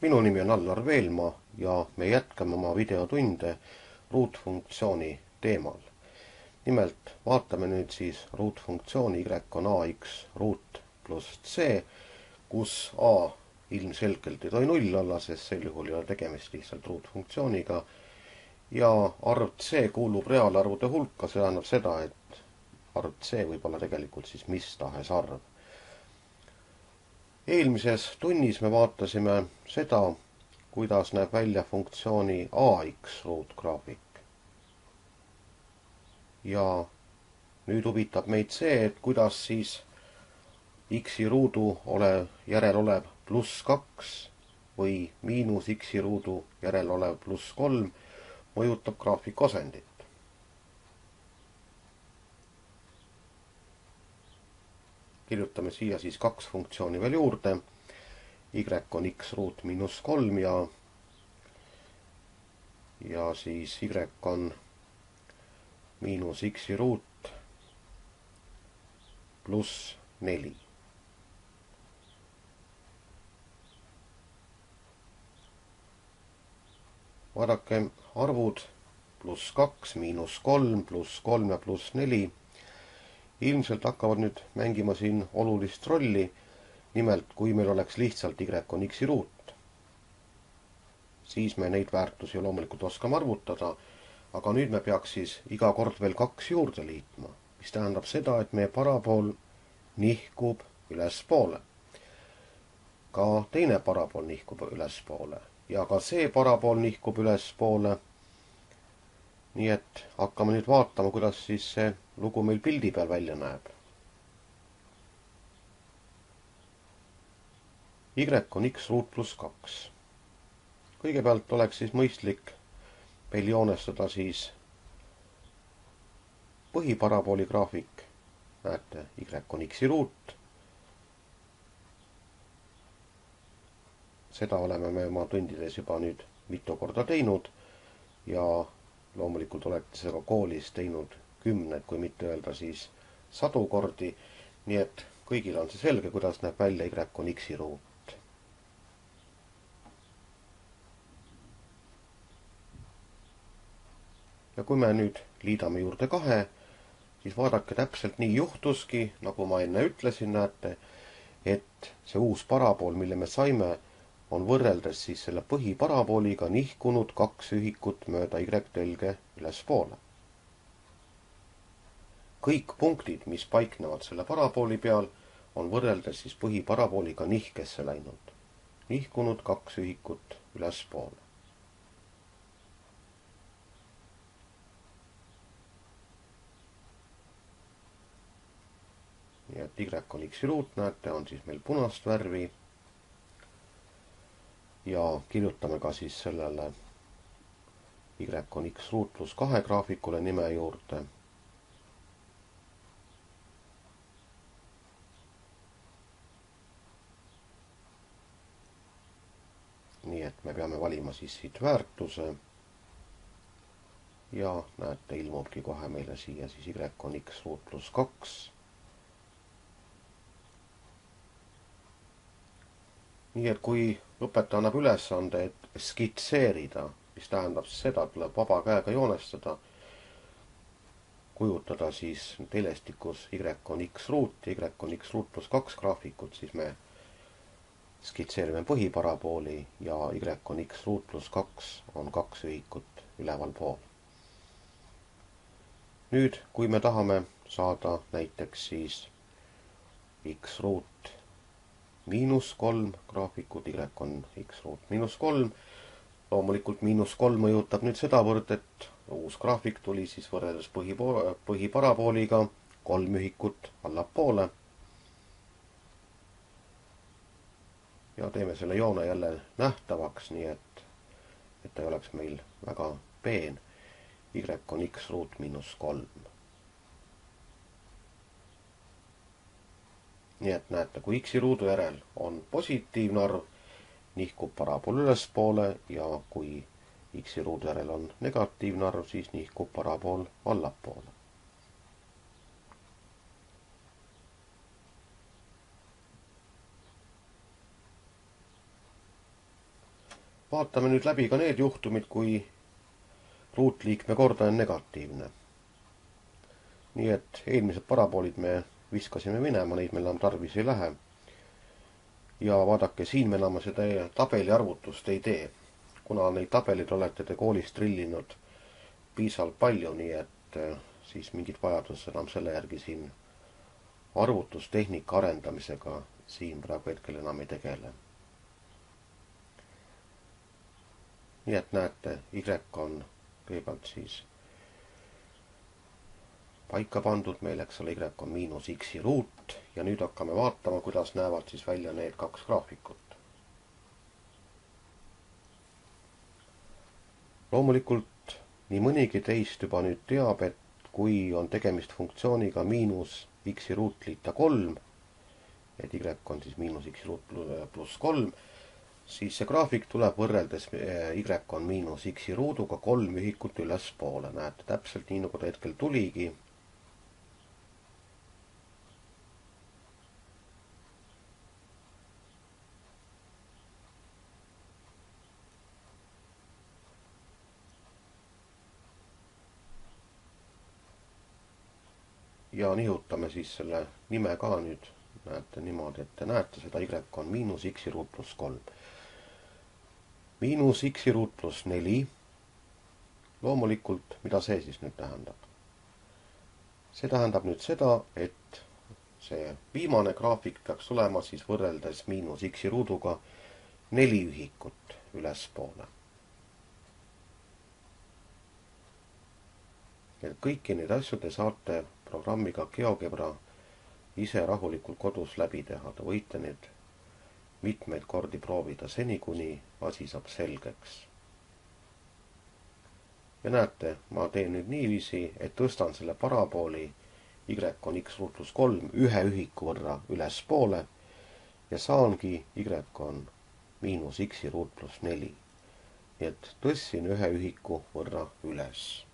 minu nimi on Allar Veelmaa ja me jätkame oma videotunde ruutfunktsiooni teemal. nimelt vaatame nüüd siis ruutfunktsiooni y on ax ruut pluss c, kus a ilmselgelt ei tohi null olla, sest sel juhul ei ole tegemist lihtsalt ruutfunktsiooniga ja arv c kuulub reaalarvude hulka, see tähendab seda, et arv c võib olla tegelikult siis mis tahes arv eelmises tunnis me vaatasime seda, kuidas näeb välja funktsiooni ax ruutgraafik. ja nüüd huvitab meid see, et kuidas siis x-i ruudu ole, järel olev pluss kaks või miinus x-i ruudu järel olev pluss kolm mõjutab graafiku asendit. Kirjutame siia siis kaks funktsiooni veel juurde. Y on x ruut miinus kolm ja ja siis Y on miinus x-i ruut pluss neli. vaadake, arvud pluss kaks, miinus kolm, pluss kolm ja pluss neli ilmselt hakkavad nüüd mängima siin olulist rolli. nimelt, kui meil oleks lihtsalt Y on X-i ruut, siis me neid väärtusi loomulikult oskame arvutada, aga nüüd me peaks siis iga kord veel kaks juurde liitma, mis tähendab seda, et meie parabool nihkub ülespoole. ka teine parabool nihkub ülespoole ja ka see parabool nihkub ülespoole nii et hakkame nüüd vaatama, kuidas siis see lugu meil pildi peal välja näeb. Y on X ruut pluss kaks. kõigepealt oleks siis mõistlik meil joonestada siis põhiparabooli graafik. näete, Y on X-i ruut. seda oleme me oma tundides juba nüüd mitu korda teinud ja loomulikult olete seda koolis teinud kümneid, kui mitte öelda siis sadu kordi. nii et kõigil on see selge, kuidas näeb välja Y on X-i ruut. ja kui me nüüd liidame juurde kahe, siis vaadake, täpselt nii juhtuski, nagu ma enne ütlesin, näete, et see uus parabool, mille me saime, on võrreldes siis selle põhiparabooliga nihkunud kaks ühikut mööda Y-telge ülespoole. Kõik punktid, mis paiknevad selle parabooli peal, on võrreldes siis põhiparabooliga nihkesse läinud, nihkunud kaks ühikut ülespoole. nii et Y on X-i ruut, näete, on siis meil punast värvi ja kirjutame ka siis sellele Y on X ruut pluss kahe graafikule nime juurde. nii et me peame valima siis siit väärtuse. ja näete, ilmubki kohe meile siia siis Y on X ruut pluss kaks nii et kui õpetaja annab ülesande, et skitseerida, mis tähendab seda, tuleb vaba käega joonestada, kujutada siis telestikus Y on X ruut ja Y on X ruut pluss kaks graafikut, siis me skitseerime põhiparabooli ja Y on X ruut pluss kaks on kaks ühikut ülevalpool. nüüd, kui me tahame saada näiteks siis X ruut miinus kolm graafikut, Y on X ruut miinus kolm. loomulikult miinus kolm mõjutab nüüd sedavõrd, et uus graafik tuli siis võrreldes põhi, põhiparabooliga kolm ühikut allapoole. Teeme selle joone jälle nähtavaks, nii et, et ta ei oleks meil väga peen. Y on X ruut miinus kolm nii et näete, kui X-i ruudu järel on positiivne arv, nihkub parabool ülespoole ja kui X-i ruudu järel on negatiivne arv, siis nihkub parabool allapoole. Vaatame nüüd läbi ka need juhtumid, kui ruutliikme kordaja on negatiivne. nii et eelmised paraboolid me viskasime minema, neid meil enam tarvis ei lähe. ja vaadake, siin me enam seda tabeli arvutust ei tee, kuna neid tabeleid olete te koolis trillinud piisavalt palju, nii et eh, siis mingit vajadust enam selle järgi siin arvutustehnika arendamisega siin praegu hetkel enam ei tegele. Nii et näete, Y on kõigepealt siis paika pandud meil, eks ole, Y on miinus X-i ruut ja nüüd hakkame vaatama, kuidas näevad siis välja need kaks graafikut. loomulikult nii mõnigi teist juba nüüd teab, et kui on tegemist funktsiooniga miinus X-i ruut liita kolm, et Y on siis miinus X ruut pluss kolm, siis see graafik tuleb võrreldes eh, Y on miinus X-i ruuduga kolm ühikut ülespoole, näete täpselt nii, nagu ta hetkel tuligi. ja nihutame siis selle nime ka nüüd, näete niimoodi, et te näete seda Y on miinus X-i ruut pluss kolm miinus x-i ruut pluss neli. loomulikult, mida see siis nüüd tähendab? see tähendab nüüd seda, et see viimane graafik peaks olema siis võrreldes miinus x-i ruuduga neli ühikut ülespoole. et kõiki neid asju te saate programmiga GeoGebra ise rahulikult kodus läbi teha, te võite neid mitmeid kordi proovida, seni kuni asi saab selgeks. ja näete, ma teen nüüd niiviisi, et tõstan selle parabooli y on x ruut pluss kolm ühe ühiku võrra ülespoole ja saangi y on miinus x-i ruut pluss neli. nii et tõstsin ühe ühiku võrra üles